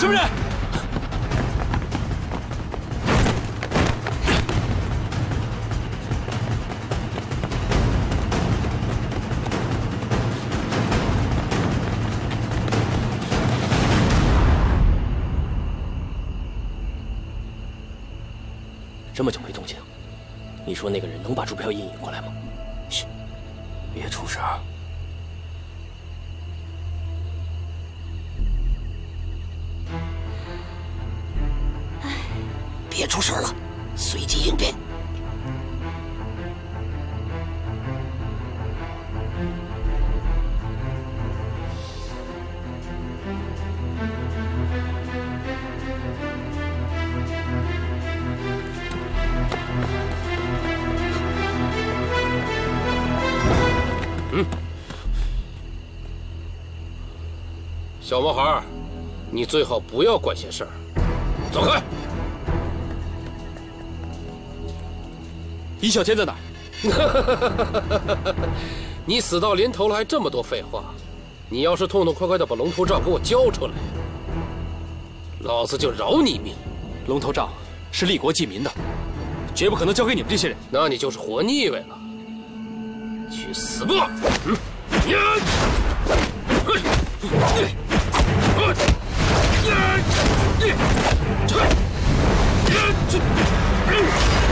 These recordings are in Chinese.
什么人？这么久没动静，你说那个人能把朱飘逸引过来小毛孩，你最好不要管闲事儿，走开。尹小天在哪儿？你死到临头了，还这么多废话？你要是痛痛快快的把龙头杖给我交出来，老子就饶你一命。龙头杖是立国济民的，绝不可能交给你们这些人。那你就是活腻歪了。去死吧！嗯，呀，姓朱的人呢？你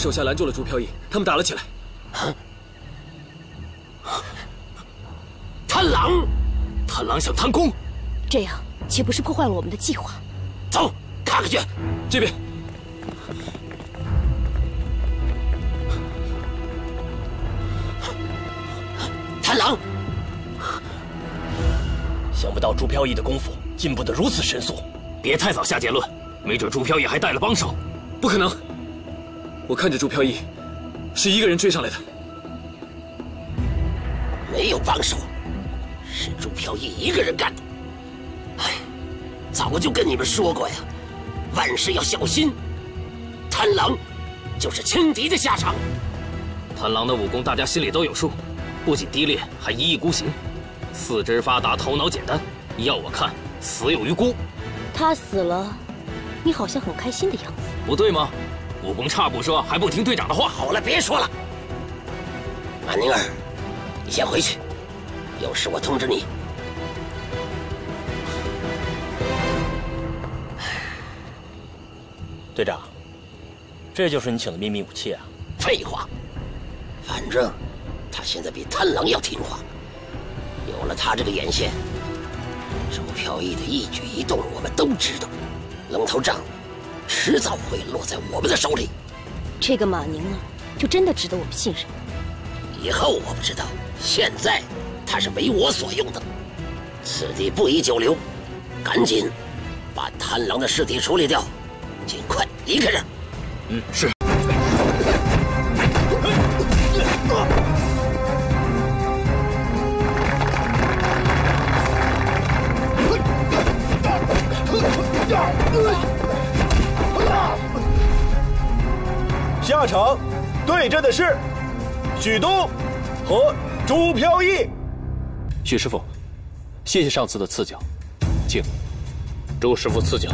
手下拦住了朱飘逸，他们打了起来。贪狼，贪狼想贪功，这样岂不是破坏了我们的计划？走，看看去。这边。贪狼，想不到朱飘逸的功夫进步的如此神速。别太早下结论，没准朱飘逸还带了帮手。不可能，我看着朱飘逸是一个人追上来的，没有帮手，是朱飘逸一个人干的。哎，早就跟你们说过呀，万事要小心。贪狼就是轻敌的下场。贪狼的武功大家心里都有数，不仅低劣，还一意孤行，四肢发达，头脑简单，要我看死有余辜。他死了，你好像很开心的样子。不对吗？武功差不说，还不听队长的话。好了，别说了。安宁儿，你先回去，有事我通知你。队长，这就是你请的秘密武器啊？废话，反正他现在比贪狼要听话。有了他这个眼线，周飘逸的一举一动我们都知道。龙头杖。迟早会落在我们的手里。这个马宁啊，就真的值得我们信任。以后我不知道，现在他是为我所用的。此地不宜久留，赶紧把贪狼的尸体处理掉，尽快离开这儿。嗯，是。许东和朱飘逸。许师傅，谢谢上次的赐教，请。朱师傅赐教。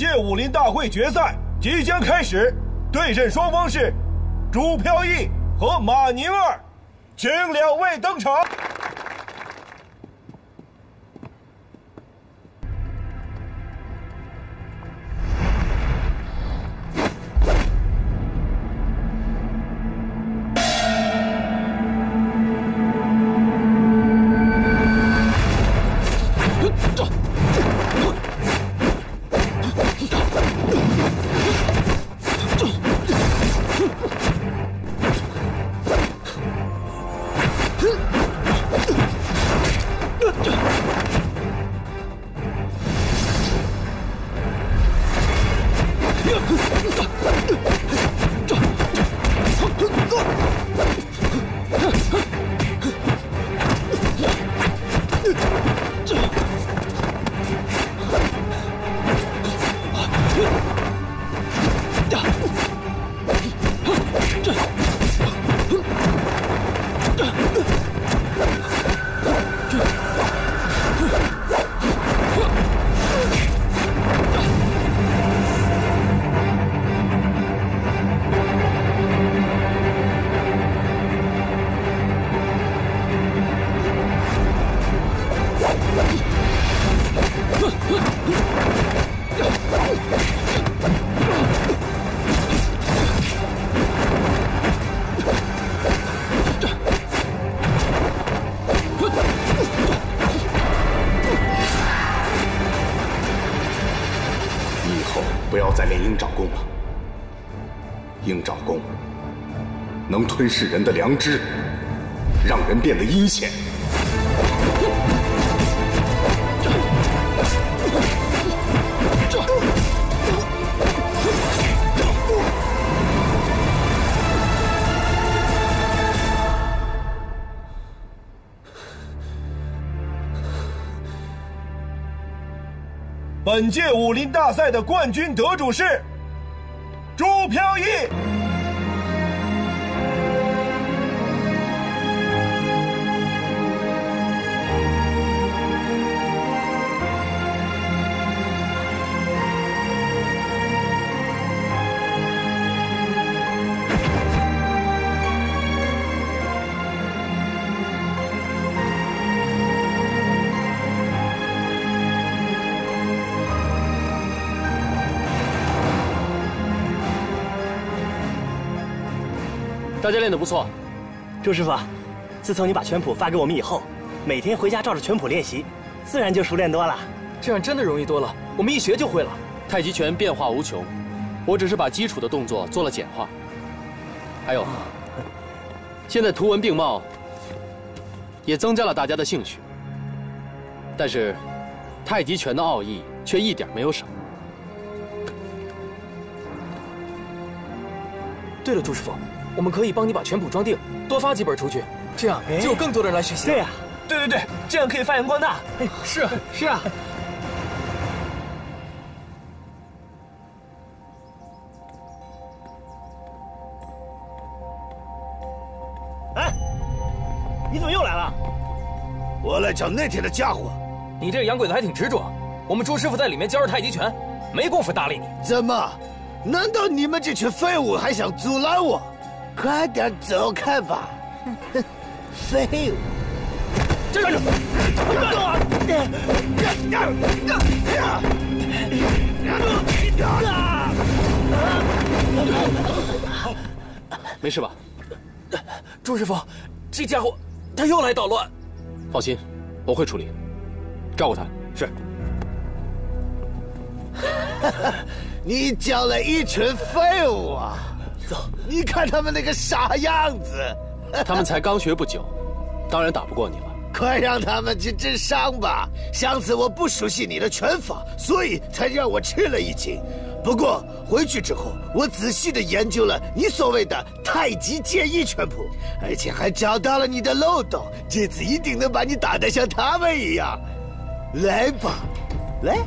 届武林大会决赛即将开始，对阵双方是朱飘逸和马宁儿，请两位登场。吞噬人的良知，让人变得阴险。本届武林大赛的冠军得主是大家练得不错，朱师傅，自从你把拳谱发给我们以后，每天回家照着拳谱练习，自然就熟练多了。这样真的容易多了。我们一学就会了。太极拳变化无穷，我只是把基础的动作做了简化。还有，现在图文并茂，也增加了大家的兴趣。但是，太极拳的奥义却一点没有少。对了，朱师傅，我们可以帮你把全谱装订，多发几本出去，这样就有更多的人来学习。对呀，对对对，这样可以发扬光大。哎是是啊。哎，你怎么又来了？我来找那天的家伙。你这个洋鬼子还挺执着。我们朱师傅在里面教着太极拳，没工夫搭理你。怎么？难道你们这群废物还想阻拦我？快点走开吧！废物！站住！别动啊！没事吧？朱师傅，这家伙他又来捣乱。放心，我会处理，照顾他。是。你教了一群废物啊！走，你看他们那个傻样子。他们才刚学不久，当然打不过你了。快让他们去治伤吧！上次我不熟悉你的拳法，所以才让我吃了一惊。不过回去之后，我仔细的研究了你所谓的太极剑意拳谱，而且还找到了你的漏洞。这次一定能把你打得像他们一样。来吧，来。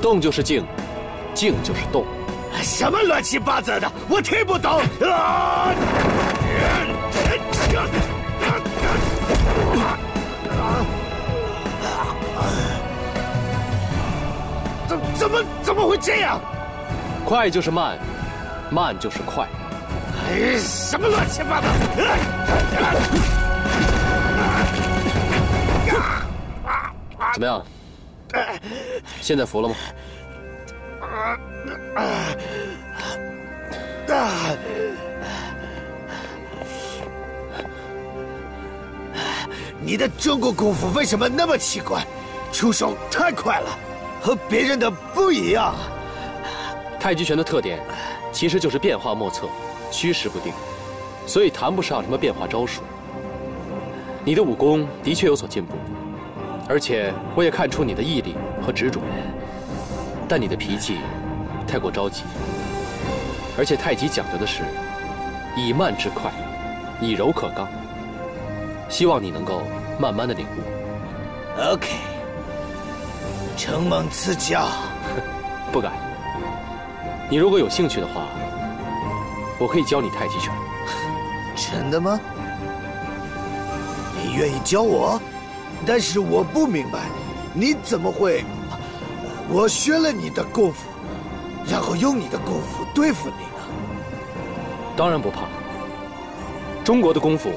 动就是静，静就是动。什么乱七八糟的，我听不懂。啊！怎怎么怎么会这样？快就是慢，慢就是快。哎，什么乱七八糟！怎么样？现在服了吗？啊啊！你的中国功夫为什么那么奇怪？出手太快了，和别人的不一样。太极拳的特点其实就是变化莫测，虚实不定，所以谈不上什么变化招数。你的武功的确有所进步，而且我也看出你的毅力和执着，但你的脾气太过着急。而且太极讲究的是以慢制快，以柔克刚。希望你能够慢慢的领悟。OK，承蒙赐教。不敢。你如果有兴趣的话，我可以教你太极拳。真的吗？你愿意教我？但是我不明白，你怎么会？我学了你的功夫，然后用你的功夫对付你呢？当然不怕。中国的功夫。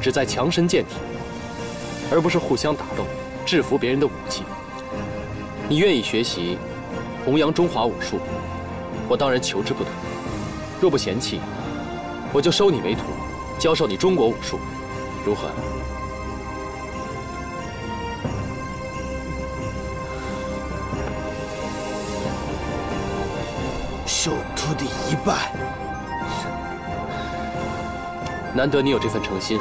只在强身健体，而不是互相打斗、制服别人的武器。你愿意学习、弘扬中华武术，我当然求之不得。若不嫌弃，我就收你为徒，教授你中国武术，如何？受徒弟一拜。难得你有这份诚心。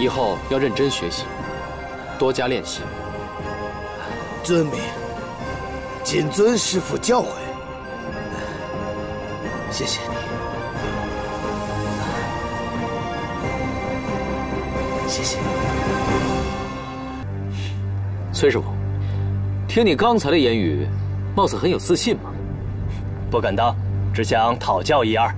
以后要认真学习，多加练习。遵命，谨遵师傅教诲。谢谢你，谢谢。崔师傅，听你刚才的言语，貌似很有自信嘛。不敢当，只想讨教一二。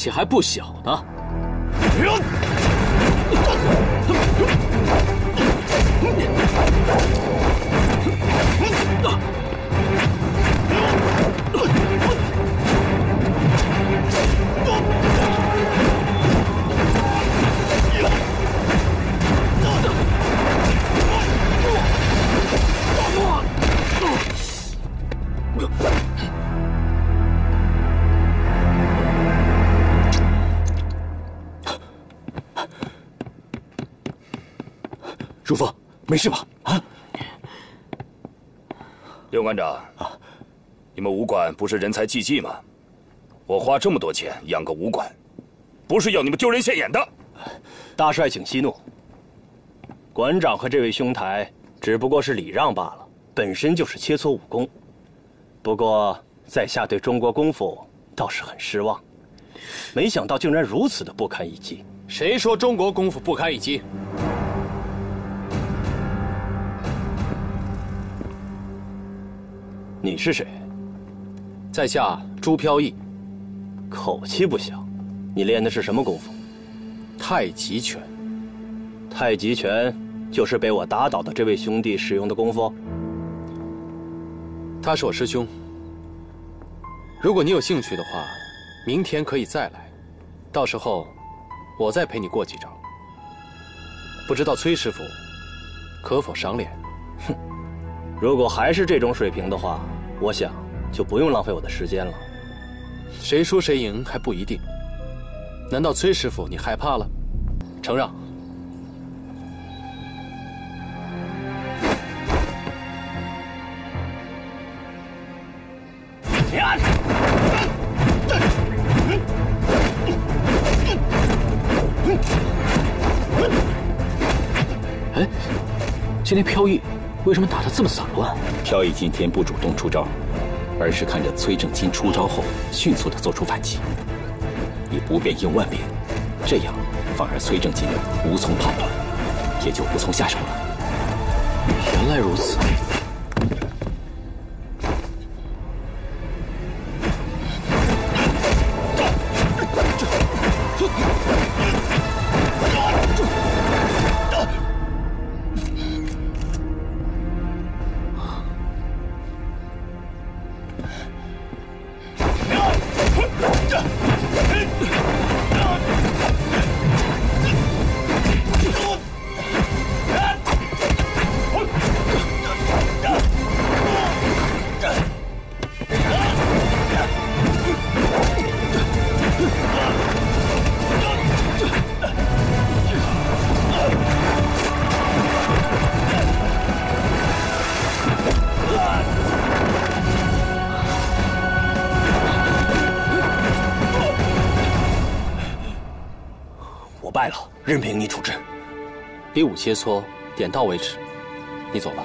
力气还不小呢。主峰，没事吧？啊，刘馆长，你们武馆不是人才济济吗？我花这么多钱养个武馆，不是要你们丢人现眼的。大帅，请息怒。馆长和这位兄台只不过是礼让罢了，本身就是切磋武功。不过在下对中国功夫倒是很失望，没想到竟然如此的不堪一击。谁说中国功夫不堪一击？你是谁？在下朱飘逸。口气不小，你练的是什么功夫？太极拳。太极拳就是被我打倒的这位兄弟使用的功夫。他是我师兄。如果你有兴趣的话，明天可以再来，到时候我再陪你过几招。不知道崔师傅可否赏脸？哼，如果还是这种水平的话，我想就不用浪费我的时间了。谁输谁赢还不一定。难道崔师傅你害怕了？承让。哎，今天飘逸为什么打得这么散乱？飘逸今天不主动出招，而是看着崔正金出招后迅速的做出反击，以不变应万变，这样反而崔正金无从判断，也就无从下手了。原来如此。任凭你处置。比武切磋，点到为止。你走吧。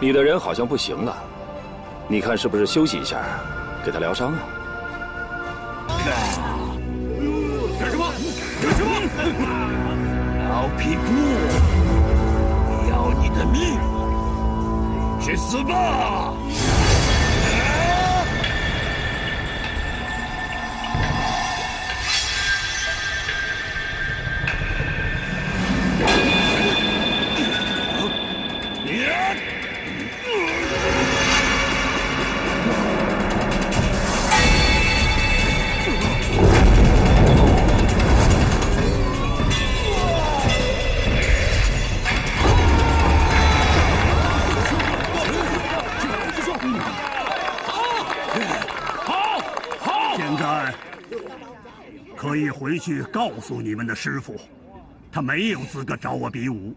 你的人好像不行了，你看是不是休息一下，给他疗伤啊？干什么？干什么？老匹夫，要你的命！去死吧！可以回去告诉你们的师傅，他没有资格找我比武。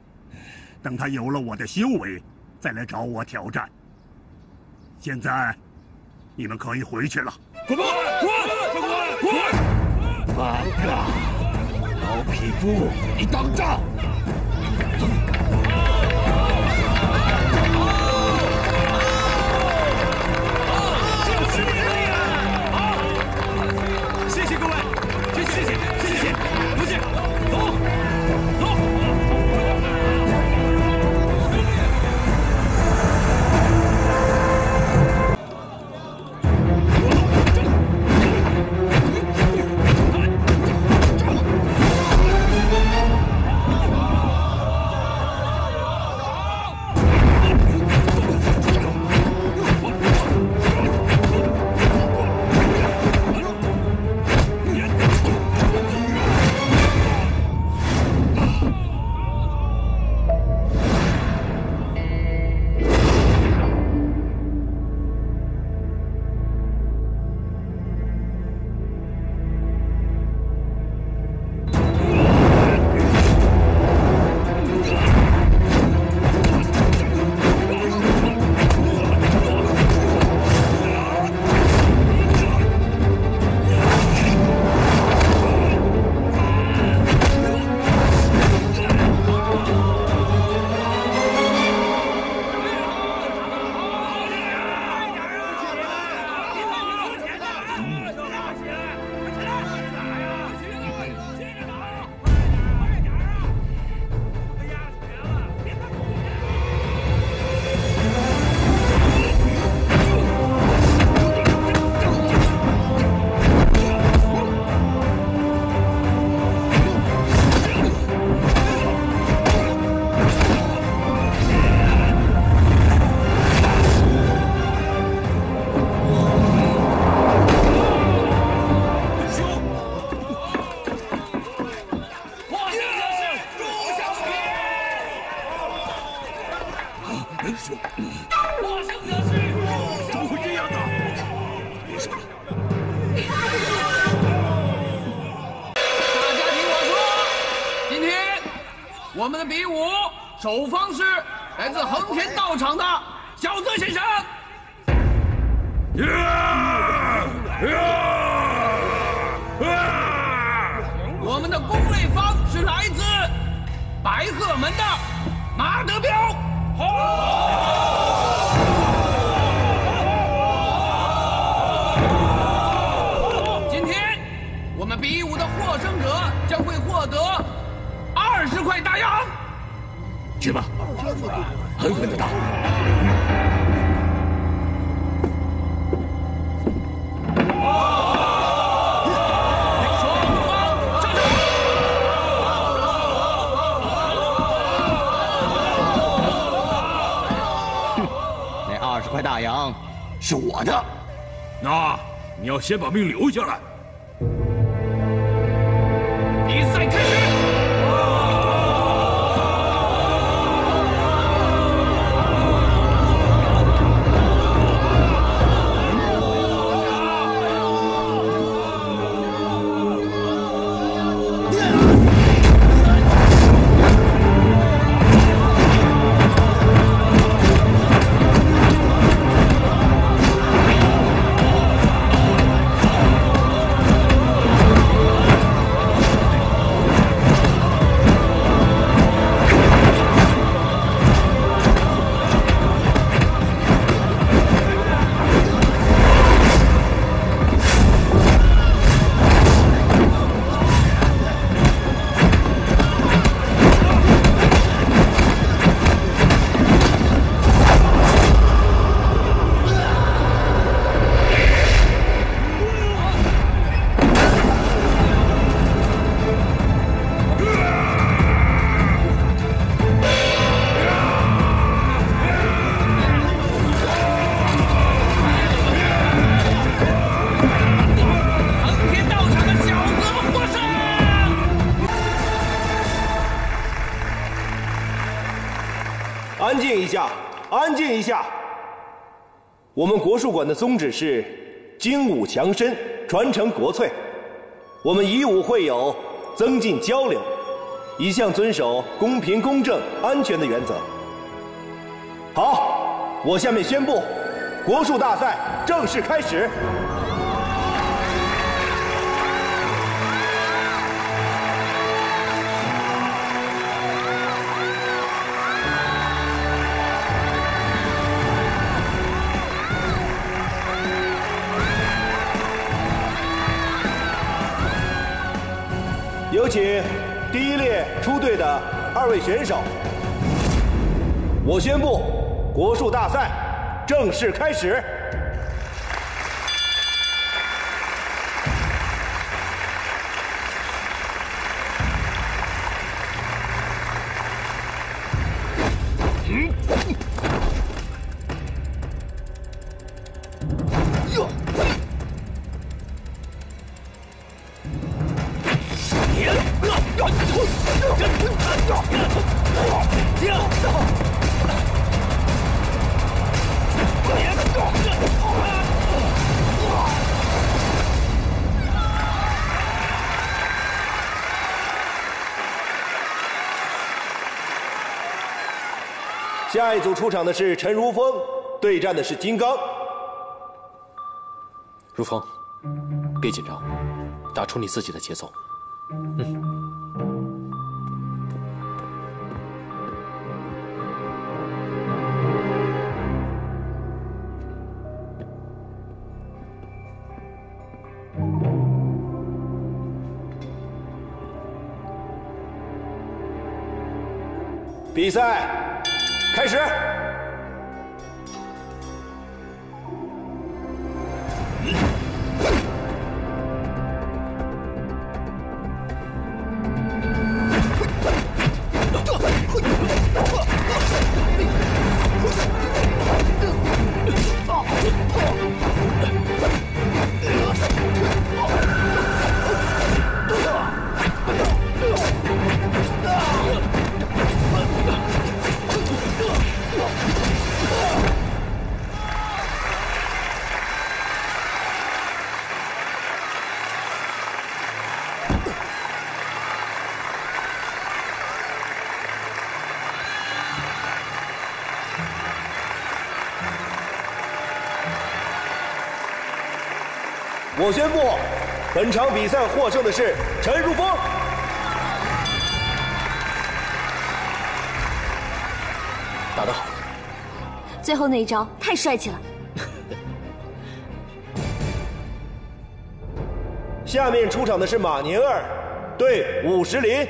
等他有了我的修为，再来找我挑战。现在，你们可以回去了。滚吧，滚，滚，滚！八嘎，老匹夫，你当仗！谢谢谢谢谢谢，不谢，走走。怎么会这样呢？别说了。大家听我说，今天我们的比武首方是来自横天道场的小泽先生。我们的攻擂方是来自白鹤门的马德彪。今天我们比武的获胜者将会获得二十块大洋。去吧，狠狠的打。是我的。那你要先把命留下来。一下。我们国术馆的宗旨是精武强身，传承国粹。我们以武会友，增进交流，一向遵守公平、公正、安全的原则。好，我下面宣布，国术大赛正式开始。请第一列出队的二位选手。我宣布，国术大赛正式开始。下一组出场的是陈如风，对战的是金刚。如风，别紧张，打出你自己的节奏。嗯。比赛。开我宣布，本场比赛获胜的是陈如风。打得好，最后那一招太帅气了。下面出场的是马宁儿对武石林。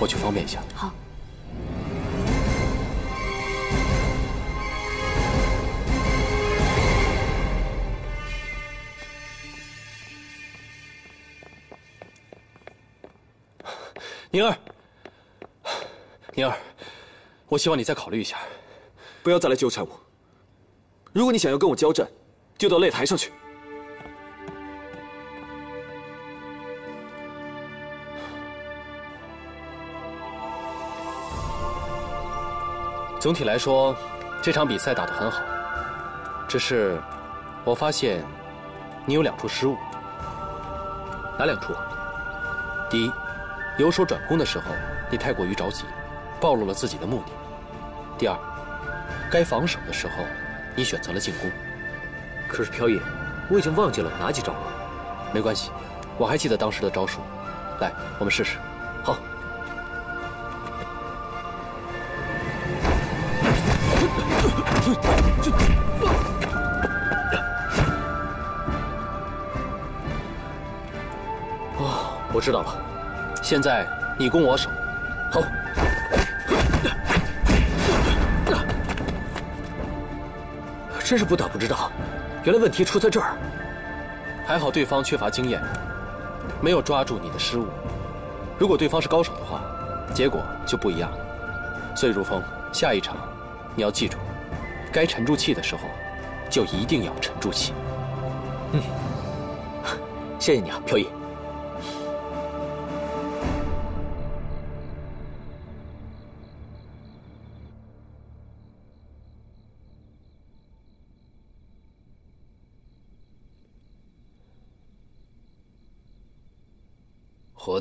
我去方便一下。好。宁儿，宁儿，我希望你再考虑一下，不要再来纠缠我。如果你想要跟我交战，就到擂台上去。总体来说，这场比赛打得很好，只是我发现你有两处失误。哪两处？第一，由守转攻的时候，你太过于着急，暴露了自己的目的；第二，该防守的时候，你选择了进攻。可是飘逸，我已经忘记了哪几招了。没关系，我还记得当时的招数。来，我们试试。好。知道了。现在你攻我守。好。真是不打不知道，原来问题出在这儿。还好对方缺乏经验，没有抓住你的失误。如果对方是高手的话，结果就不一样了。所以如风，下一场你要记住，该沉住气的时候，就一定要沉住气。嗯，谢谢你啊，飘逸。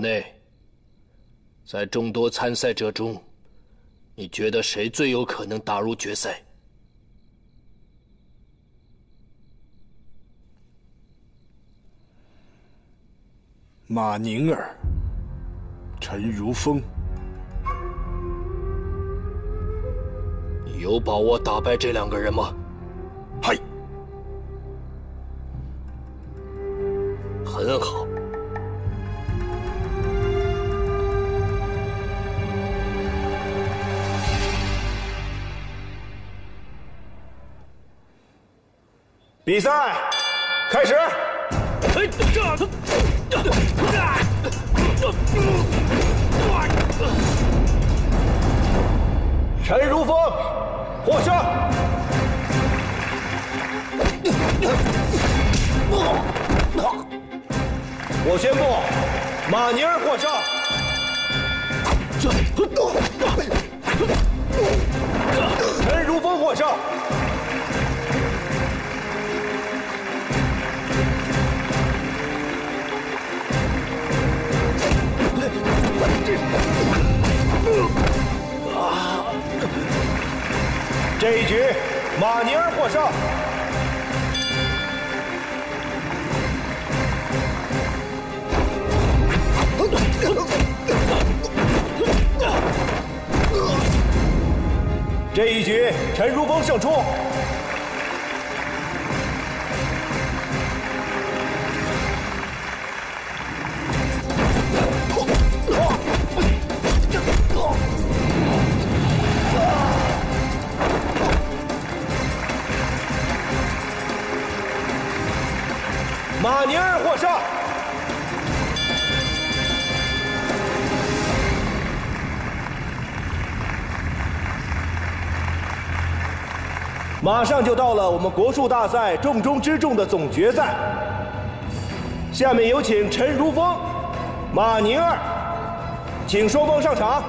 内，在众多参赛者中，你觉得谁最有可能打入决赛？马宁儿、陈如风，你有把握打败这两个人吗？嗨，很好。比赛开始。陈如风获胜。我宣布，马宁儿获胜。陈如风获胜。这这一局，马尼尔获胜。这一局，陈如风胜出。马上就到了我们国术大赛重中之重的总决赛，下面有请陈如风、马宁儿，请双方上场。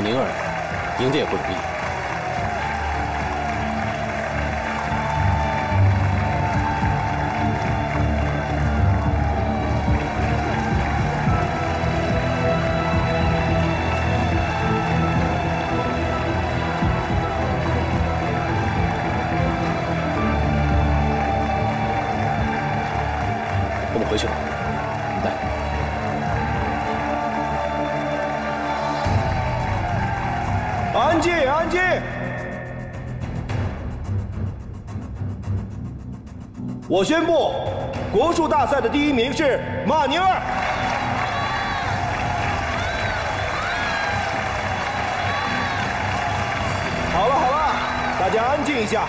宁儿我宣布，国术大赛的第一名是马宁儿。好了好了，大家安静一下。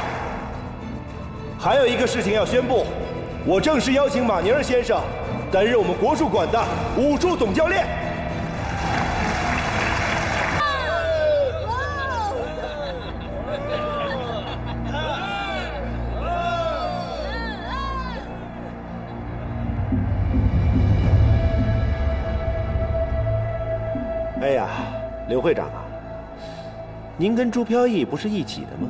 还有一个事情要宣布。我正式邀请马宁儿先生担任我们国术馆的武术总教练。刘会长啊，您跟朱飘逸不是一起的吗？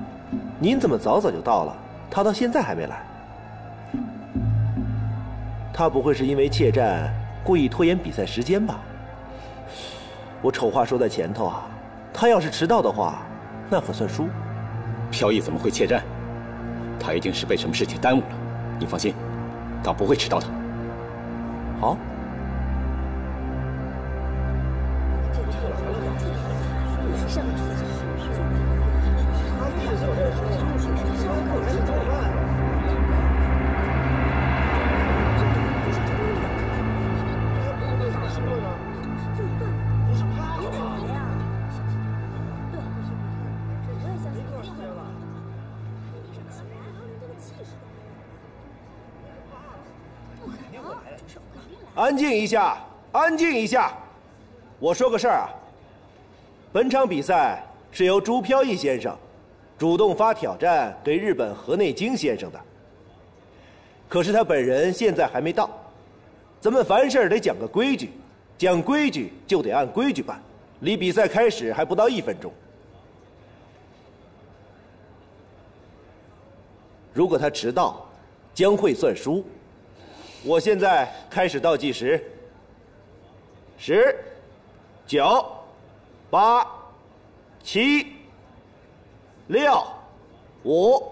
您怎么早早就到了？他到现在还没来。他不会是因为怯战故意拖延比赛时间吧？我丑话说在前头啊，他要是迟到的话，那可算输。飘逸怎么会怯战？他一定是被什么事情耽误了。你放心，他不会迟到的。好。安静一下，安静一下。我说个事儿啊。本场比赛是由朱飘逸先生主动发挑战给日本河内京先生的。可是他本人现在还没到。咱们凡事得讲个规矩，讲规矩就得按规矩办。离比赛开始还不到一分钟。如果他迟到，将会算输。我现在开始倒计时，十、九、八、七、六、五、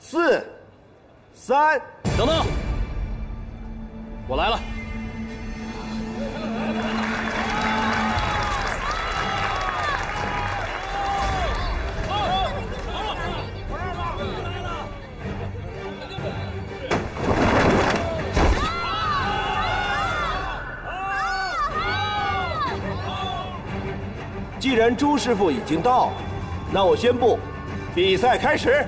四、三。等等，我来了。既然朱师傅已经到，那我宣布，比赛开始。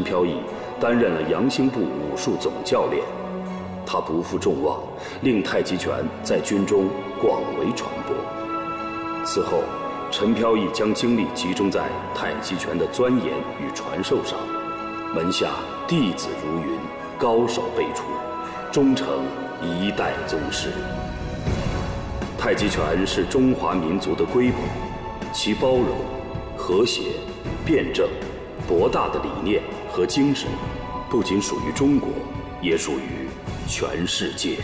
陈飘逸担任了杨兴部武术总教练，他不负众望，令太极拳在军中广为传播。此后，陈飘逸将精力集中在太极拳的钻研与传授上，门下弟子如云，高手辈出，终成一代宗师。太极拳是中华民族的瑰宝，其包容、和谐、辩证、博大的理念和精神，不仅属于中国，也属于全世界。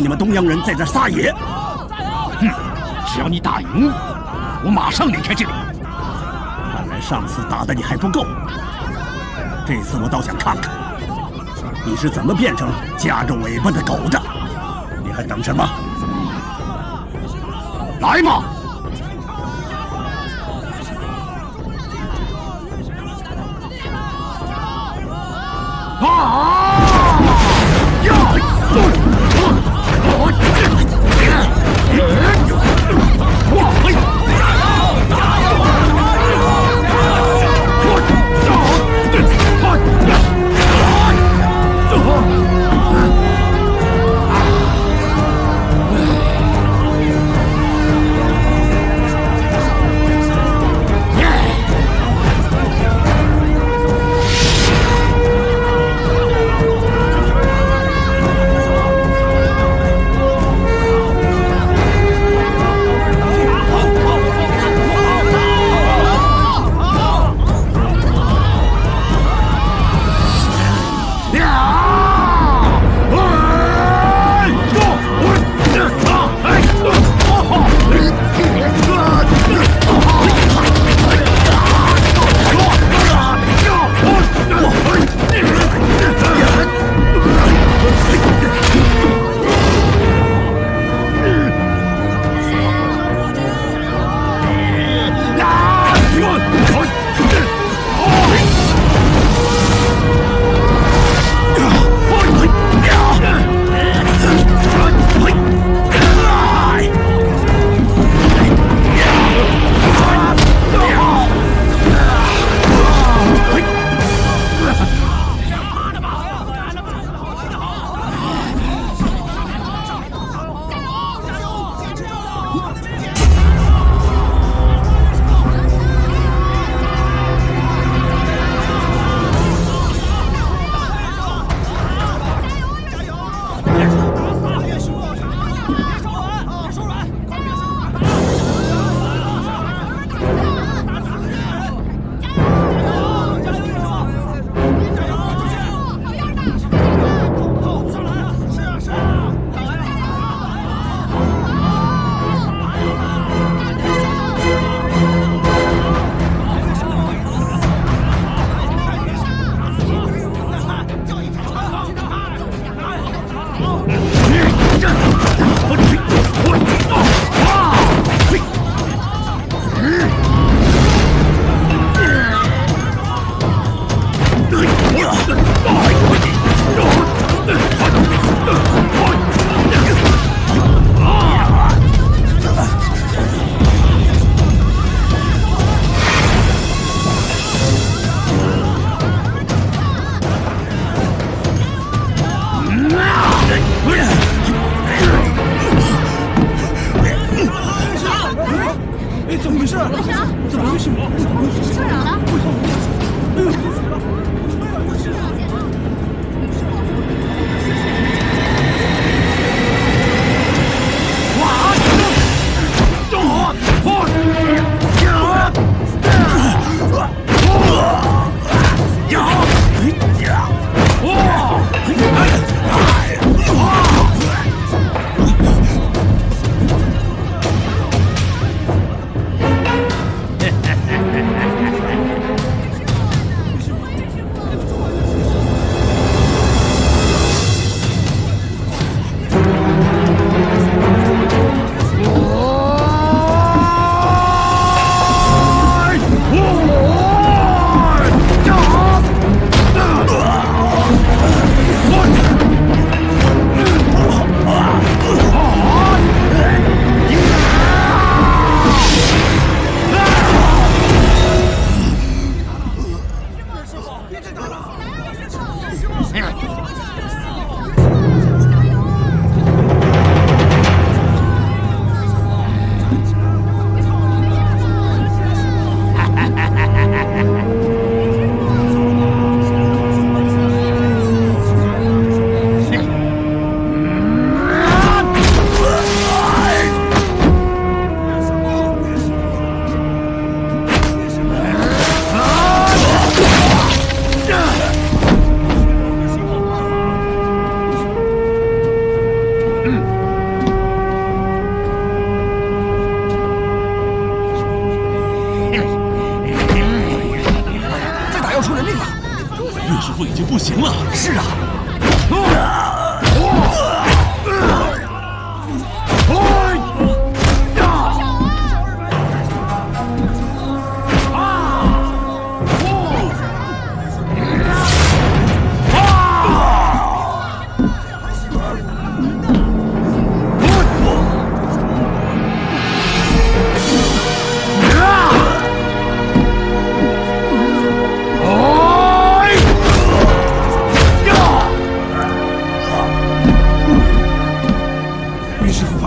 你们东洋人在这撒野。哼，只要你打赢，我马上离开这里。看来上次打的你还不够。这次我倒想看看你是怎么变成夹着尾巴的狗的，你还等什么？来嘛。啊。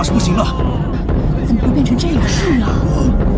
他是不行了，怎么会变成这个？是啊。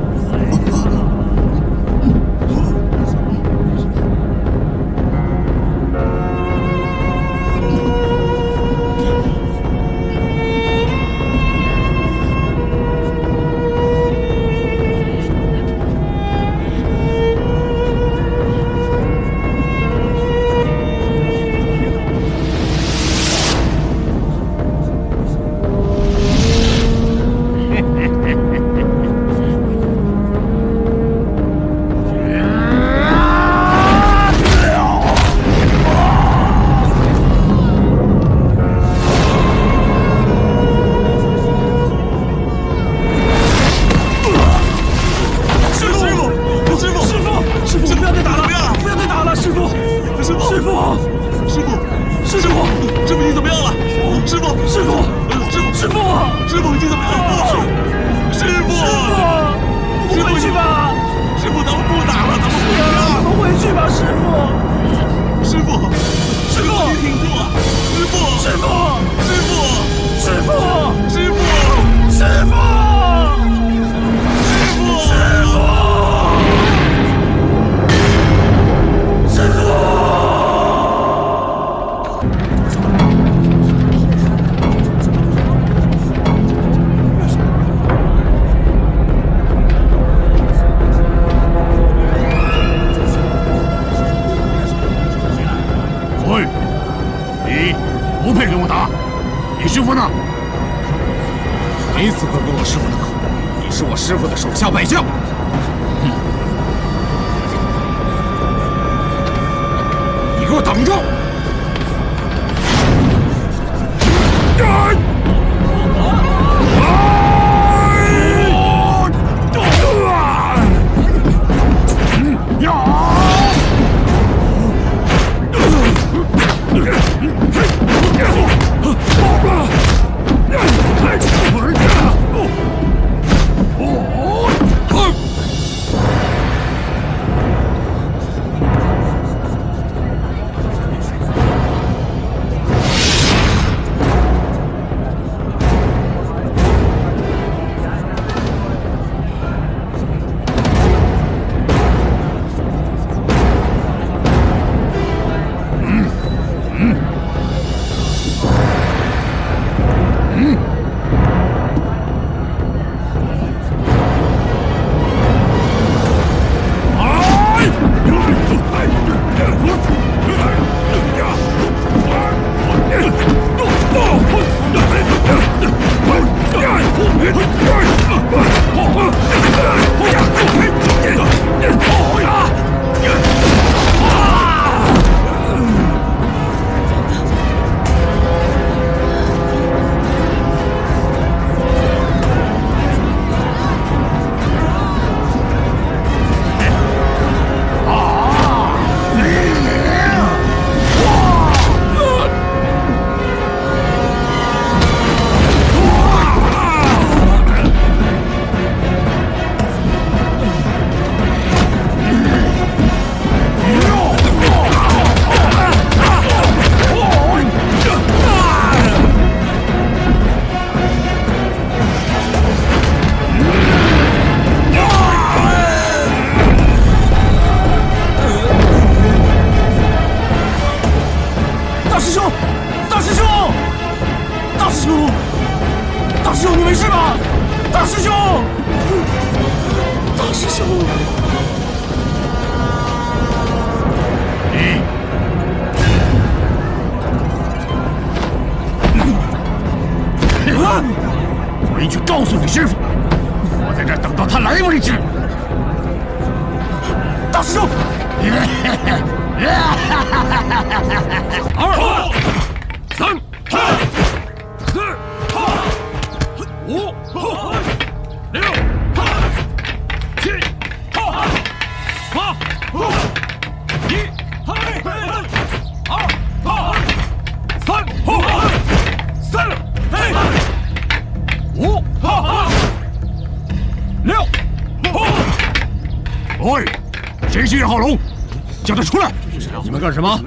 们干什么？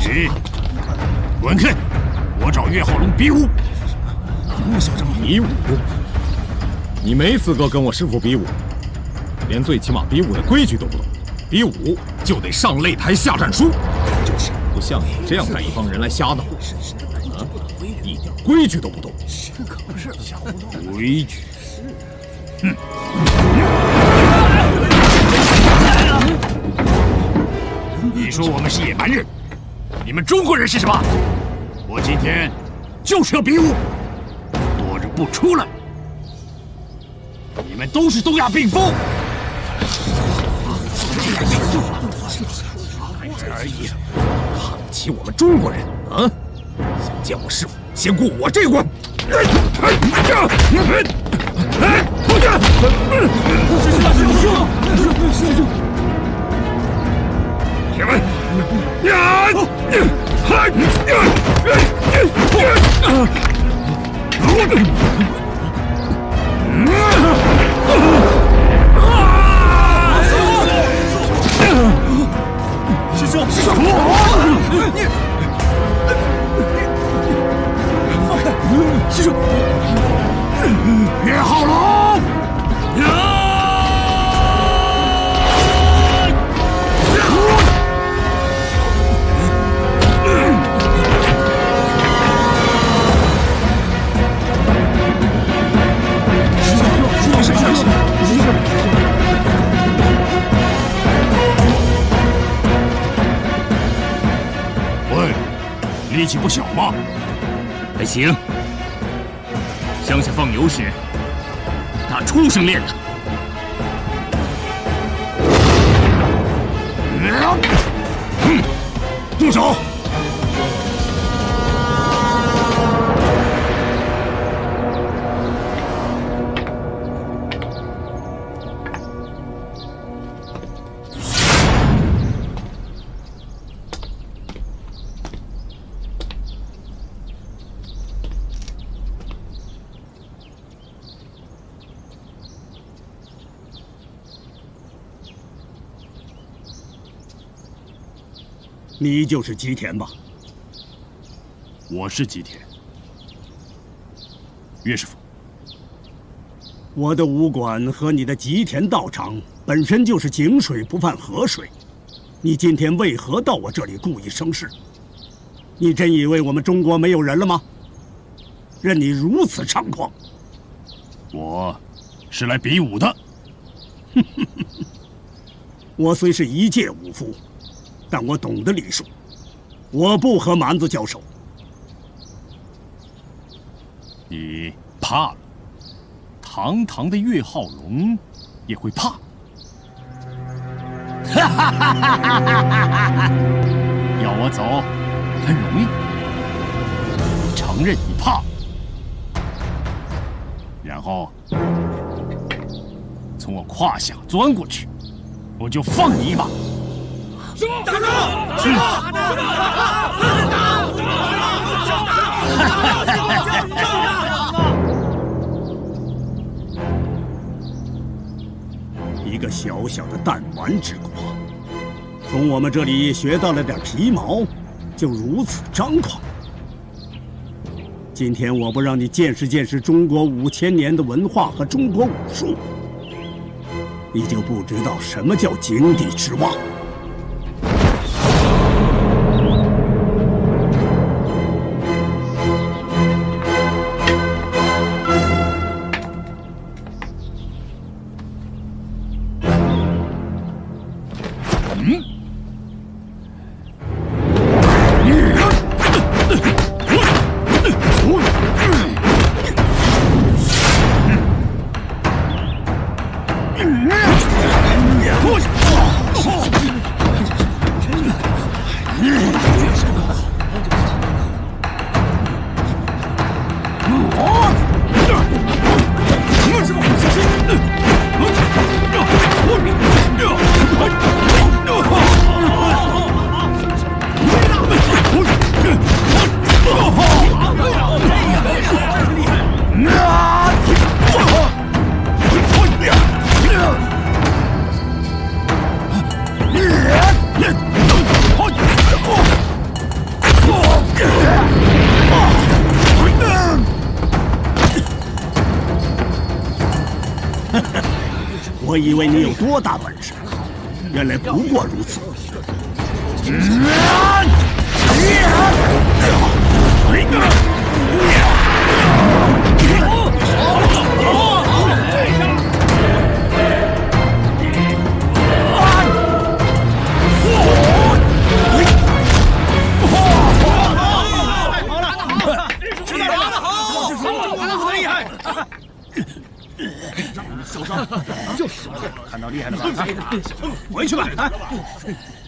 你滚开！我找岳浩龙比武。比武？你没资格跟我师傅比武，连最起码比武的规矩都不懂。比武就得上擂台下战书，就是不像你这样带一帮人来瞎闹，啊，一点规矩都不懂。可不是规矩？哼！说我们是野蛮人，你们中国人是什么？我今天就是要比武，躲着不出来。你们都是东亚病夫，孩子而已，看不起我们中国人啊！想见我师傅，先过我这关。你们，师兄，师兄兄，师兄，你放开，师兄，岳浩龙。喂，力气不小嘛？还行。乡下放牛时，打畜生练的。嗯，动手！你就是吉田吧？我是吉田，岳师傅。我的武馆和你的吉田道场本身就是井水不犯河水，你今天为何到我这里故意生事？你真以为我们中国没有人了吗？任你如此猖狂！我是来比武的。我虽是一介武夫，但我懂得礼数，我不和蛮子交手。你怕了？堂堂的岳浩龙也会怕？要我走很容易，你承认你怕，然后从我胯下钻过去，我就放你一马。师傅，打住！师傅，一个小小的弹丸之国，从我们这里学到了点皮毛，就如此张狂。今天我不让你见识见识中国五千年的文化和中国武术，你就不知道什么叫井底之蛙。多大本事，原来不过如此。看到厉害的吧？回去吧，啊！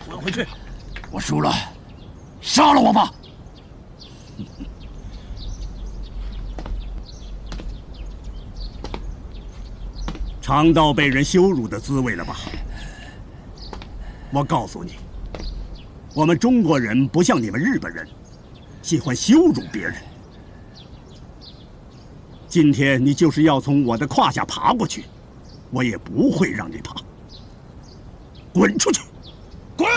我回去，我输了，杀了我吧！尝到被人羞辱的滋味了吧？我告诉你，我们中国人不像你们日本人，喜欢羞辱别人。今天你就是要从我的胯下爬过去，我也不会让你跑。滚出去！滚！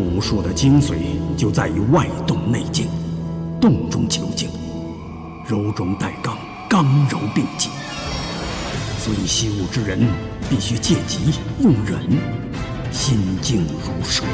武术的精髓就在于外动内静，动中求静，柔中带刚，刚柔并济。所以习武之人必须借急用忍，心静如水。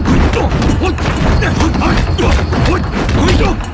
快走！我，哎，我，快走！